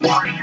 Thank you.